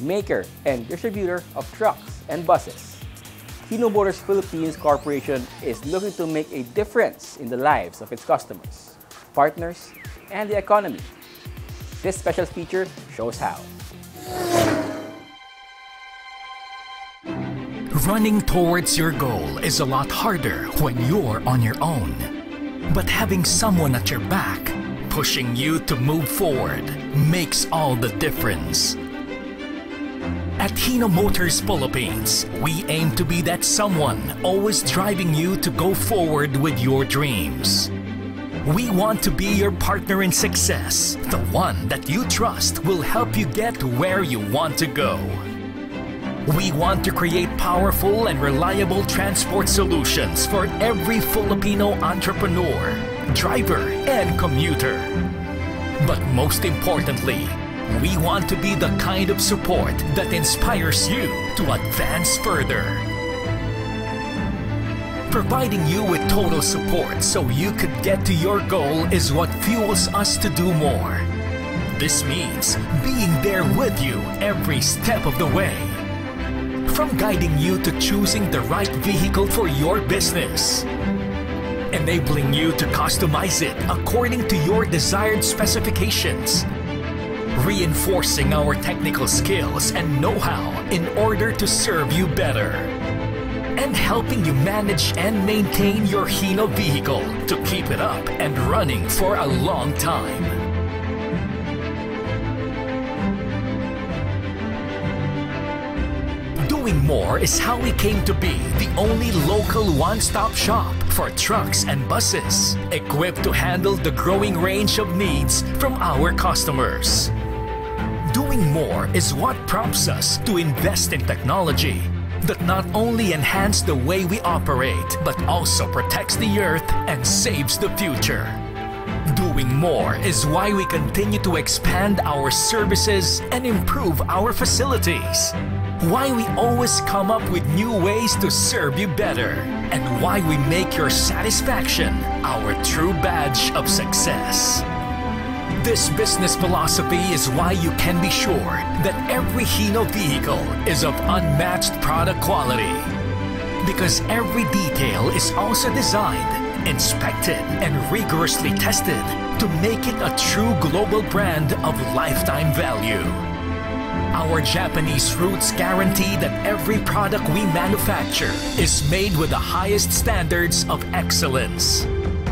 maker and distributor of trucks and buses. Hino Motors Philippines Corporation is looking to make a difference in the lives of its customers, partners, and the economy. This special feature shows how. Running towards your goal is a lot harder when you're on your own. But having someone at your back, pushing you to move forward, makes all the difference. At Hino Motors Philippines, we aim to be that someone always driving you to go forward with your dreams. We want to be your partner in success, the one that you trust will help you get where you want to go. We want to create powerful and reliable transport solutions for every Filipino entrepreneur, driver, and commuter. But most importantly, we want to be the kind of support that inspires you to advance further. Providing you with total support so you could get to your goal is what fuels us to do more. This means being there with you every step of the way. From guiding you to choosing the right vehicle for your business, enabling you to customize it according to your desired specifications, reinforcing our technical skills and know-how in order to serve you better, and helping you manage and maintain your Hino vehicle to keep it up and running for a long time. Doing More is how we came to be the only local one-stop shop for trucks and buses, equipped to handle the growing range of needs from our customers. Doing more is what prompts us to invest in technology that not only enhance the way we operate, but also protects the earth and saves the future. Doing more is why we continue to expand our services and improve our facilities. Why we always come up with new ways to serve you better. And why we make your satisfaction our true badge of success. This business philosophy is why you can be sure that every Hino vehicle is of unmatched product quality. Because every detail is also designed, inspected, and rigorously tested to make it a true global brand of lifetime value. Our Japanese roots guarantee that every product we manufacture is made with the highest standards of excellence.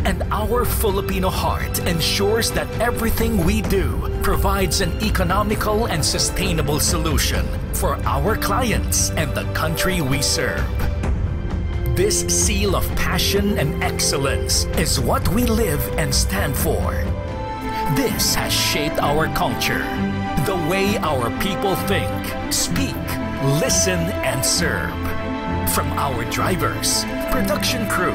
And our Filipino heart ensures that everything we do provides an economical and sustainable solution for our clients and the country we serve. This seal of passion and excellence is what we live and stand for. This has shaped our culture, the way our people think, speak, listen, and serve. From our drivers, production crew,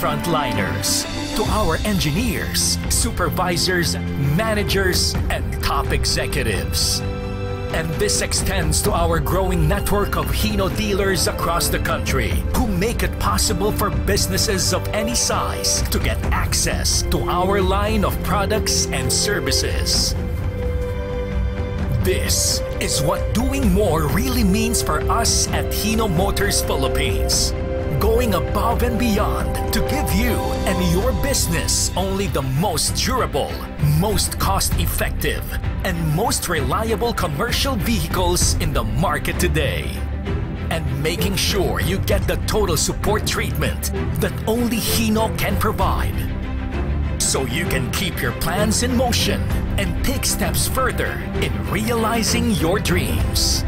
frontliners, to our engineers, supervisors, managers, and top executives. And this extends to our growing network of Hino dealers across the country who make it possible for businesses of any size to get access to our line of products and services. This is what doing more really means for us at Hino Motors Philippines. Going above and beyond to give you and your business only the most durable, most cost effective, and most reliable commercial vehicles in the market today. And making sure you get the total support treatment that only Hino can provide. So you can keep your plans in motion and take steps further in realizing your dreams.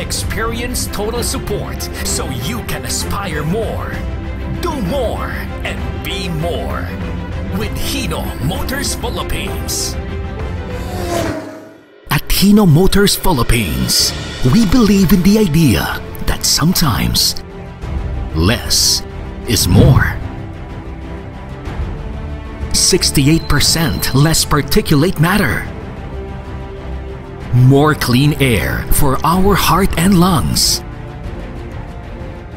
Experience total support so you can aspire more, do more, and be more. With Hino Motors Philippines. At Hino Motors Philippines, we believe in the idea that sometimes less is more. 68% less particulate matter. More clean air for our heart and lungs.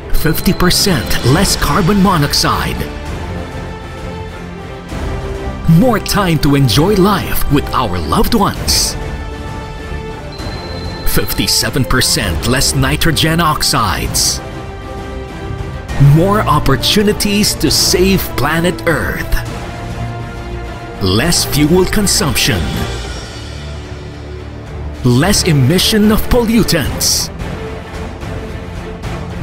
50% less carbon monoxide. More time to enjoy life with our loved ones. 57% less nitrogen oxides, more opportunities to save planet Earth, less fuel consumption, less emission of pollutants,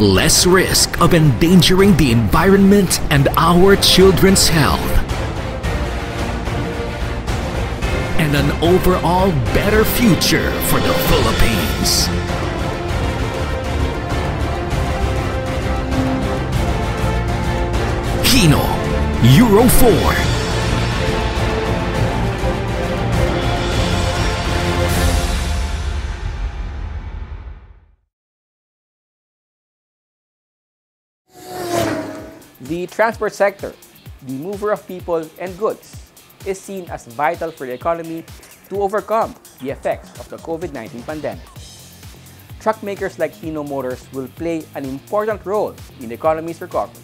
less risk of endangering the environment and our children's health, and an overall better future for the Philippines. Hino Euro 4 The transport sector, the mover of people and goods, is seen as vital for the economy to overcome the effects of the COVID-19 pandemic. Truck makers like Hino Motors will play an important role in the economy's recovery.